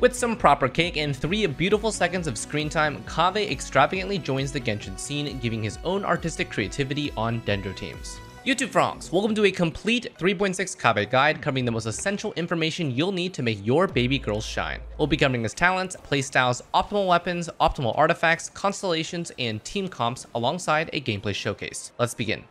With some proper cake and 3 beautiful seconds of screen time, Kaveh extravagantly joins the Genshin scene, giving his own artistic creativity on Dendro teams. YouTube Francs, welcome to a complete 3.6 Kaveh guide covering the most essential information you'll need to make your baby girls shine. We'll be covering his talents, playstyles, optimal weapons, optimal artifacts, constellations, and team comps alongside a gameplay showcase. Let's begin.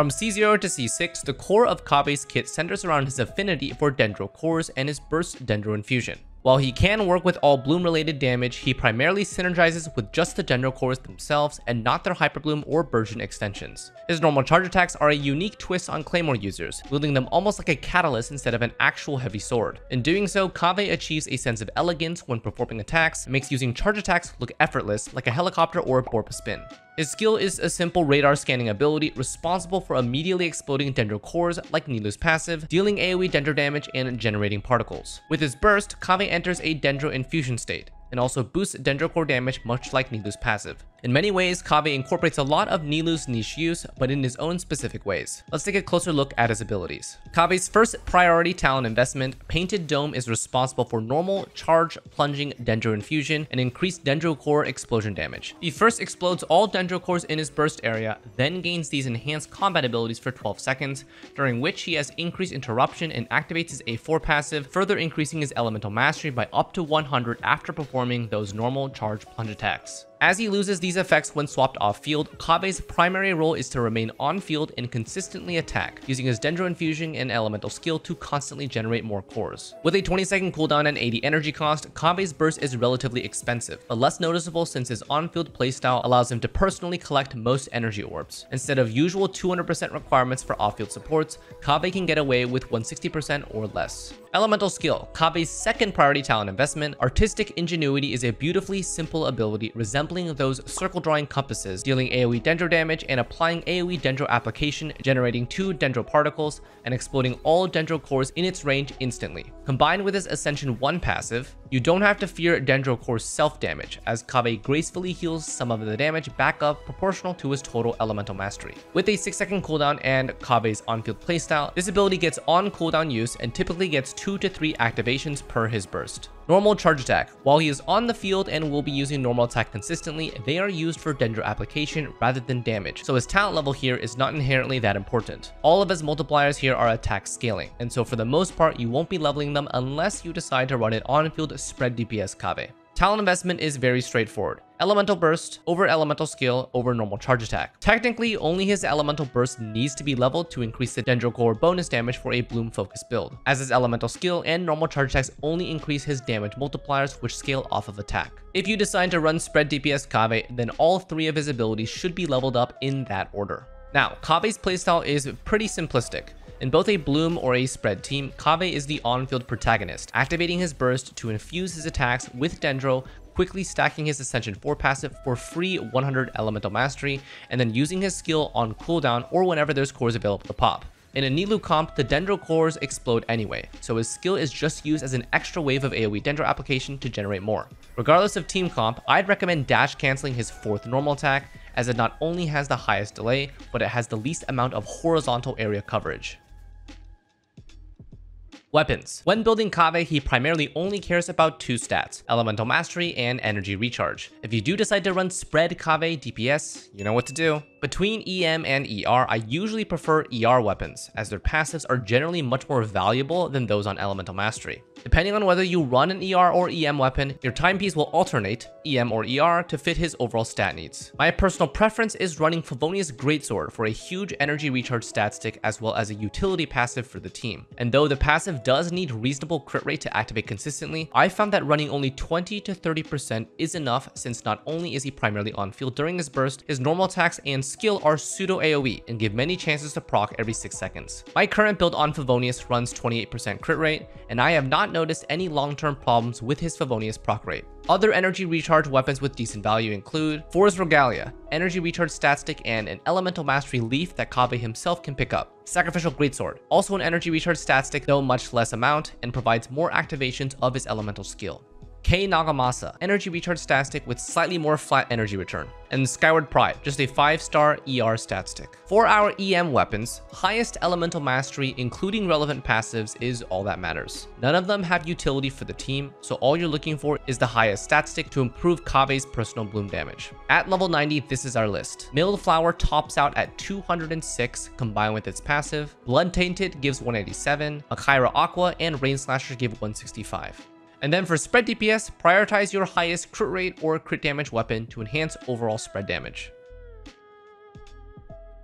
From C0 to C6, the core of Kaveh's kit centers around his affinity for Dendro cores and his burst Dendro infusion. While he can work with all bloom related damage, he primarily synergizes with just the Dendro cores themselves and not their Hyperbloom or Burgeon extensions. His normal charge attacks are a unique twist on Claymore users, wielding them almost like a catalyst instead of an actual heavy sword. In doing so, Kaveh achieves a sense of elegance when performing attacks, and makes using charge attacks look effortless like a helicopter or a Borpa spin. His skill is a simple radar scanning ability responsible for immediately exploding Dendro cores like Nilou's passive, dealing AoE Dendro damage and generating particles. With his burst, Kaveh enters a Dendro infusion state, and also boosts Dendro core damage much like Nilou's passive. In many ways, Kaveh incorporates a lot of Nilou's niche use, but in his own specific ways. Let's take a closer look at his abilities. Kaveh's first priority talent investment, Painted Dome is responsible for normal, charge, plunging Dendro infusion, and increased Dendro core explosion damage. He first explodes all Dendro cores in his burst area, then gains these enhanced combat abilities for 12 seconds, during which he has increased interruption and activates his A4 passive, further increasing his elemental mastery by up to 100 after performing those normal charge plunge attacks. As he loses these effects when swapped off-field, Kaveh's primary role is to remain on-field and consistently attack, using his Dendro Infusion and Elemental skill to constantly generate more cores. With a 20 second cooldown and 80 energy cost, Kaveh's burst is relatively expensive, but less noticeable since his on-field playstyle allows him to personally collect most energy orbs. Instead of usual 200% requirements for off-field supports, Kaveh can get away with 160% or less. Elemental skill, Kaveh's second priority talent investment, Artistic Ingenuity is a beautifully simple ability resembling those circle drawing compasses, dealing AoE Dendro damage and applying AoE Dendro application, generating two Dendro particles and exploding all Dendro cores in its range instantly. Combined with his Ascension 1 passive, you don't have to fear Dendro Core's self-damage, as Kaveh gracefully heals some of the damage back up proportional to his total elemental mastery. With a 6 second cooldown and Kaveh's on-field playstyle, this ability gets on cooldown use and typically gets 2 to 3 activations per his burst. Normal charge attack. While he is on the field and will be using normal attack consistently, they are used for Dendro application rather than damage, so his talent level here is not inherently that important. All of his multipliers here are attack scaling, and so for the most part you won't be leveling them unless you decide to run it on-field spread DPS Kaveh. Talent investment is very straightforward. Elemental Burst over Elemental Skill over Normal Charge Attack. Technically, only his Elemental Burst needs to be leveled to increase the Dendro Core bonus damage for a Bloom focused build, as his Elemental Skill and Normal Charge Attacks only increase his damage multipliers which scale off of attack. If you decide to run Spread DPS Kaveh, then all three of his abilities should be leveled up in that order. Now, Kaveh's playstyle is pretty simplistic. In both a Bloom or a Spread team, Kaveh is the on-field protagonist, activating his burst to infuse his attacks with Dendro, quickly stacking his Ascension 4 passive for free 100 Elemental Mastery, and then using his skill on cooldown or whenever there's cores available to pop. In a Nilou comp, the Dendro cores explode anyway, so his skill is just used as an extra wave of AoE Dendro application to generate more. Regardless of team comp, I'd recommend dash canceling his 4th normal attack, as it not only has the highest delay, but it has the least amount of horizontal area coverage. Weapons. When building Kaveh, he primarily only cares about two stats, Elemental Mastery and Energy Recharge. If you do decide to run Spread Kaveh DPS, you know what to do. Between EM and ER, I usually prefer ER weapons, as their passives are generally much more valuable than those on Elemental Mastery. Depending on whether you run an ER or EM weapon, your timepiece will alternate, EM or ER, to fit his overall stat needs. My personal preference is running Favonius Greatsword for a huge energy recharge stat stick as well as a utility passive for the team. And though the passive does need reasonable crit rate to activate consistently, I found that running only 20 to 30% is enough since not only is he primarily on field during his burst, his normal attacks and skill are pseudo AoE and give many chances to proc every 6 seconds. My current build on Favonius runs 28% crit rate, and I have not noticed any long-term problems with his Favonius proc rate. Other energy recharge weapons with decent value include Forest Regalia, energy recharge stat stick, and an elemental mastery leaf that Kaveh himself can pick up. Sacrificial Greatsword, also an energy recharge stat stick though much less amount, and provides more activations of his elemental skill. K Nagamasa, energy recharge stat stick with slightly more flat energy return. And Skyward Pride, just a 5-star ER stat stick. For our EM weapons, highest elemental mastery including relevant passives is all that matters. None of them have utility for the team, so all you're looking for is the highest stat stick to improve Kaveh's personal bloom damage. At level 90, this is our list. Mailed Flower tops out at 206 combined with its passive, Blood Tainted gives 187, Akira Aqua and Rain Slasher give 165. And then for spread DPS, prioritize your highest crit rate or crit damage weapon to enhance overall spread damage.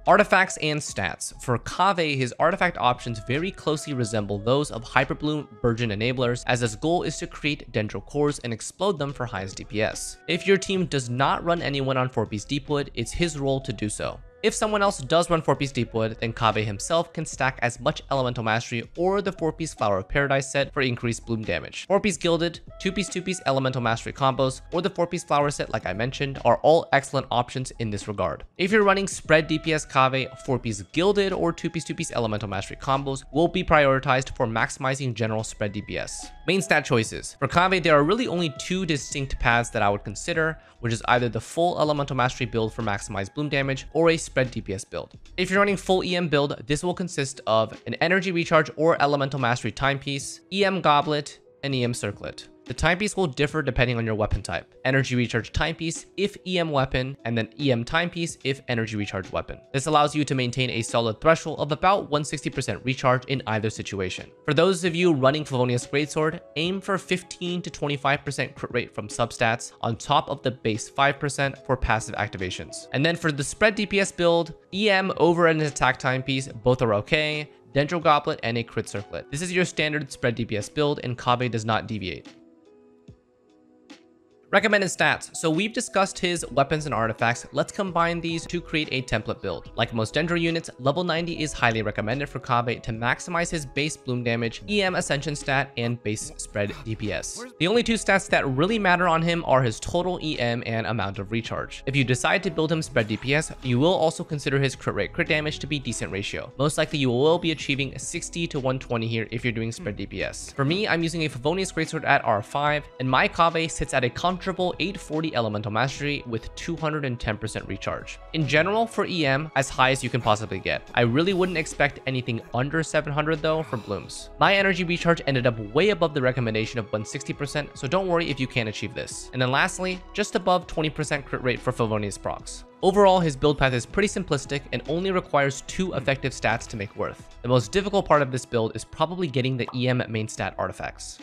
Artifacts and stats. For Kaveh, his artifact options very closely resemble those of Hyperbloom Virgin enablers, as his goal is to create Dendro cores and explode them for highest DPS. If your team does not run anyone on 4-piece Deepwood, it's his role to do so. If someone else does run 4-piece Deepwood, then Kaveh himself can stack as much Elemental Mastery or the 4-piece Flower of Paradise set for increased bloom damage. 4-piece Gilded, 2-piece 2-piece Elemental Mastery combos, or the 4-piece Flower set like I mentioned are all excellent options in this regard. If you're running Spread DPS Kaveh, 4-piece Gilded or 2-piece 2-piece Elemental Mastery combos will be prioritized for maximizing general Spread DPS. Main stat choices. For Kaveh, there are really only two distinct paths that I would consider, which is either the full Elemental Mastery build for maximized bloom damage or a spread DPS build. If you're running full EM build, this will consist of an Energy Recharge or Elemental Mastery timepiece, EM Goblet, and EM Circlet. The timepiece will differ depending on your weapon type. Energy Recharge timepiece if EM weapon, and then EM timepiece if Energy Recharge weapon. This allows you to maintain a solid threshold of about 160% recharge in either situation. For those of you running Favonius Greatsword, aim for 15 to 25% crit rate from substats on top of the base 5% for passive activations. And then for the spread DPS build, EM over an attack timepiece, both are okay, Dendro Goblet, and a Crit Circlet. This is your standard spread DPS build, and Kaveh does not deviate. Recommended stats. So we've discussed his weapons and artifacts. Let's combine these to create a template build. Like most Dendro units, level 90 is highly recommended for Kaveh to maximize his base bloom damage, EM ascension stat, and base spread DPS. The only two stats that really matter on him are his total EM and amount of recharge. If you decide to build him spread DPS, you will also consider his crit rate crit damage to be decent ratio. Most likely you will be achieving 60 to 120 here if you're doing spread DPS. For me, I'm using a Favonius Greatsword at R5, and my Kaveh sits at a comfortable 840 elemental mastery with 210% recharge. In general, for EM, as high as you can possibly get. I really wouldn't expect anything under 700 though for blooms. My energy recharge ended up way above the recommendation of 160%, so don't worry if you can't achieve this. And then lastly, just above 20% crit rate for Favonius procs. Overall, his build path is pretty simplistic and only requires two effective stats to make worth. The most difficult part of this build is probably getting the EM main stat artifacts.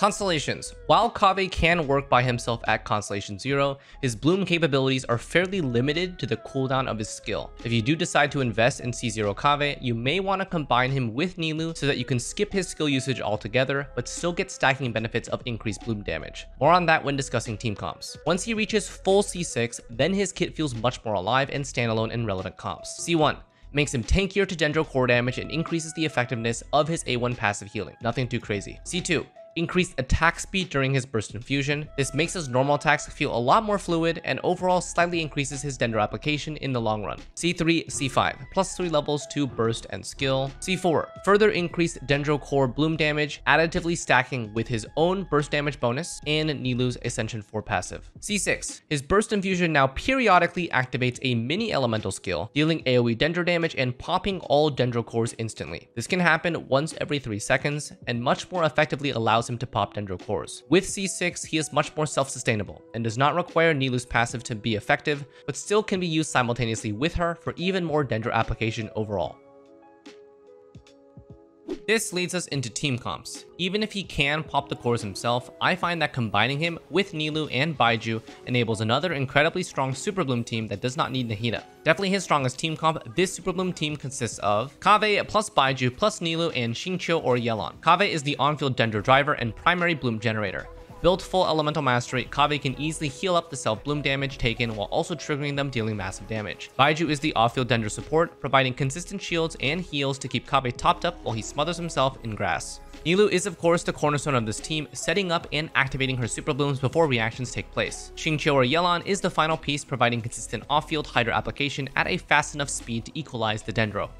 Constellations. While Kaveh can work by himself at Constellation 0, his bloom capabilities are fairly limited to the cooldown of his skill. If you do decide to invest in C0 Kaveh, you may want to combine him with Nilou so that you can skip his skill usage altogether, but still get stacking benefits of increased bloom damage. More on that when discussing team comps. Once he reaches full C6, then his kit feels much more alive and standalone in relevant comps. C1 makes him tankier to Dendro core damage and increases the effectiveness of his A1 passive healing. Nothing too crazy. C2 increased attack speed during his burst infusion. This makes his normal attacks feel a lot more fluid and overall slightly increases his Dendro application in the long run. C3, C5, plus 3 levels to burst and skill. C4, further increased Dendro core bloom damage, additively stacking with his own burst damage bonus and Nilou's Ascension 4 passive. C6, his burst infusion now periodically activates a mini elemental skill, dealing AoE Dendro damage and popping all Dendro cores instantly. This can happen once every 3 seconds and much more effectively allows allows him to pop Dendro cores. With C6, he is much more self-sustainable and does not require Nilou's passive to be effective, but still can be used simultaneously with her for even more Dendro application overall. This leads us into team comps. Even if he can pop the cores himself, I find that combining him with Nilou and Baizhu enables another incredibly strong Super Bloom team that does not need Nahida. Definitely his strongest team comp, this Super Bloom team consists of Kaveh plus Baizhu plus Nilou and Xingqiu or Yelan. Kaveh is the on-field Dendro driver and primary Bloom generator. Built full elemental mastery, Kaveh can easily heal up the self-bloom damage taken while also triggering them dealing massive damage. Baizhu is the off-field Dendro support, providing consistent shields and heals to keep Kaveh topped up while he smothers himself in grass. Nilou is of course the cornerstone of this team, setting up and activating her super blooms before reactions take place. Xingqiu or Yelan is the final piece providing consistent off-field Hydro application at a fast enough speed to equalize the Dendro.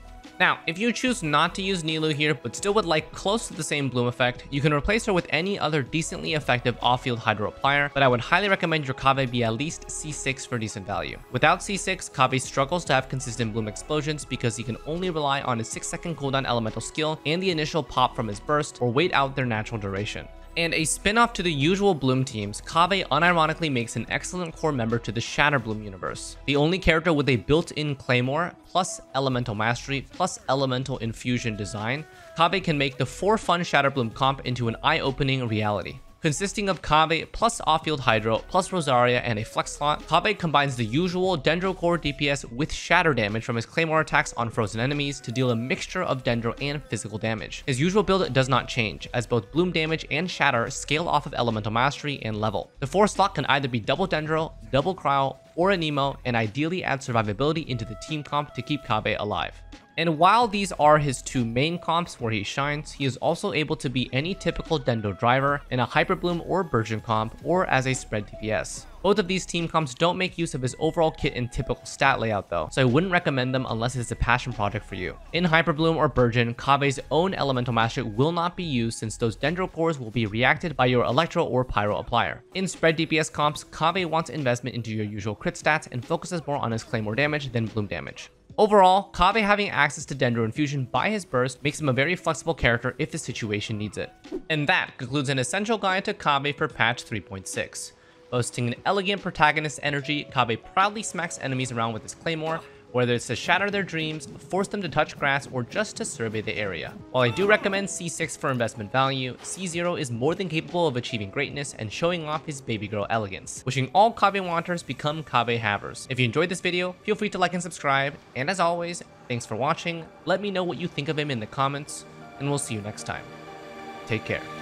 Now, if you choose not to use Nilou here, but still would like close to the same bloom effect, you can replace her with any other decently effective off-field Hydro Applier, but I would highly recommend your Kaveh be at least C6 for decent value. Without C6, Kaveh struggles to have consistent bloom explosions because he can only rely on his 6 second cooldown elemental skill and the initial pop from his burst, or wait out their natural duration. And a spin-off to the usual Bloom teams, Kaveh unironically makes an excellent core member to the Shatter Bloom universe. The only character with a built-in Claymore, plus Elemental Mastery, plus Elemental Infusion design, Kaveh can make the 4 fun Shatter Bloom comp into an eye-opening reality. Consisting of Kaveh plus off-field Hydro plus Rosaria and a flex slot, Kaveh combines the usual Dendro core DPS with shatter damage from his Claymore attacks on frozen enemies to deal a mixture of Dendro and physical damage. His usual build does not change, as both Bloom damage and Shatter scale off of Elemental Mastery and level. The 4 slot can either be double Dendro, double Cryo, or Anemo, and ideally add survivability into the team comp to keep Kaveh alive. And while these are his two main comps where he shines, he is also able to be any typical Dendro driver in a Hyperbloom or Burgeon comp, or as a spread DPS. Both of these team comps don't make use of his overall kit and typical stat layout though, so I wouldn't recommend them unless it's a passion project for you. In Hyperbloom or Burgeon, Kaveh's own Elemental Mastery will not be used since those Dendro cores will be reacted by your Electro or Pyro applier. In spread DPS comps, Kaveh wants investment into your usual crit stats and focuses more on his Claymore damage than Bloom damage. Overall, Kaveh having access to Dendro Infusion by his burst makes him a very flexible character if the situation needs it. And that concludes an essential guide to Kaveh for patch 3.6. Boasting an elegant protagonist energy, Kaveh proudly smacks enemies around with his claymore, whether it's to shatter their dreams, force them to touch grass, or just to survey the area. While I do recommend C6 for investment value, C0 is more than capable of achieving greatness and showing off his baby girl elegance. Wishing all Kaveh wanters become Kaveh havers. If you enjoyed this video, feel free to like and subscribe, and as always, thanks for watching, let me know what you think of him in the comments, and we'll see you next time. Take care.